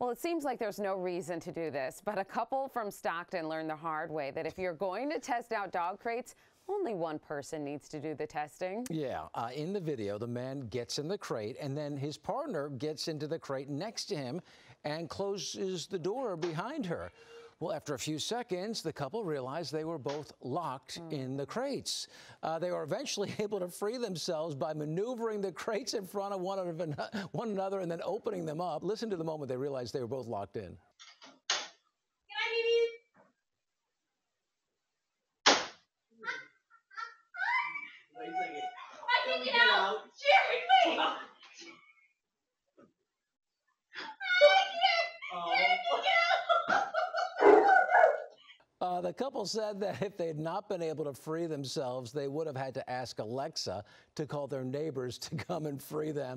Well, it seems like there's no reason to do this, but a couple from Stockton learned the hard way that if you're going to test out dog crates, only one person needs to do the testing. Yeah, uh, in the video, the man gets in the crate and then his partner gets into the crate next to him and closes the door behind her. Well, after a few seconds, the couple realized they were both locked mm. in the crates. Uh, they were eventually able to free themselves by maneuvering the crates in front of one, of one another and then opening them up. Listen to the moment they realized they were both locked in. I can get out! Jerry, Uh, the couple said that if they had not been able to free themselves, they would have had to ask Alexa to call their neighbors to come and free them.